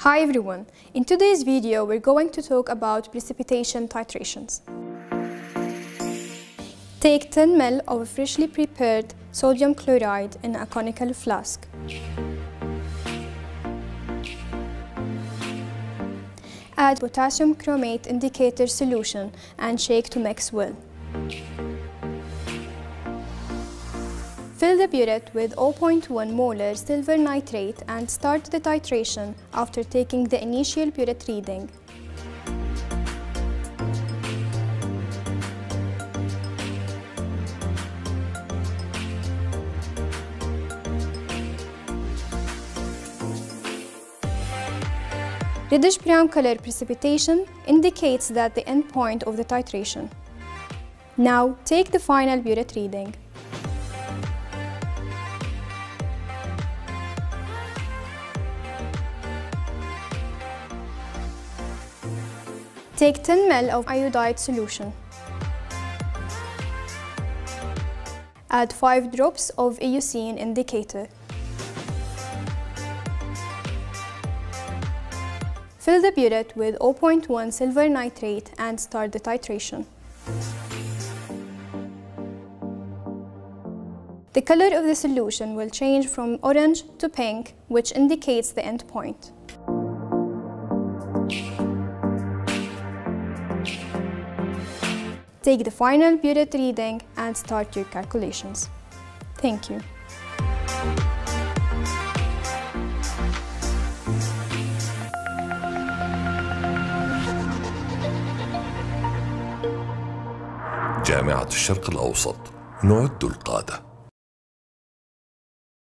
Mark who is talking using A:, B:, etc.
A: Hi everyone! In today's video we're going to talk about precipitation titrations. Take 10 ml of freshly prepared sodium chloride in a conical flask. Add potassium chromate indicator solution and shake to mix well. Fill the burette with 0.1 molar silver nitrate and start the titration after taking the initial burette reading. Reddish brown color precipitation indicates that the end point of the titration. Now take the final burette reading. Take 10 ml of iodide solution. Add 5 drops of eosine indicator. Fill the burette with 0.1 silver nitrate and start the titration. The color of the solution will change from orange to pink, which indicates the end point. Take the final burette reading and start your calculations. Thank you.
B: جامعة الشرق الأوسط نعد القادة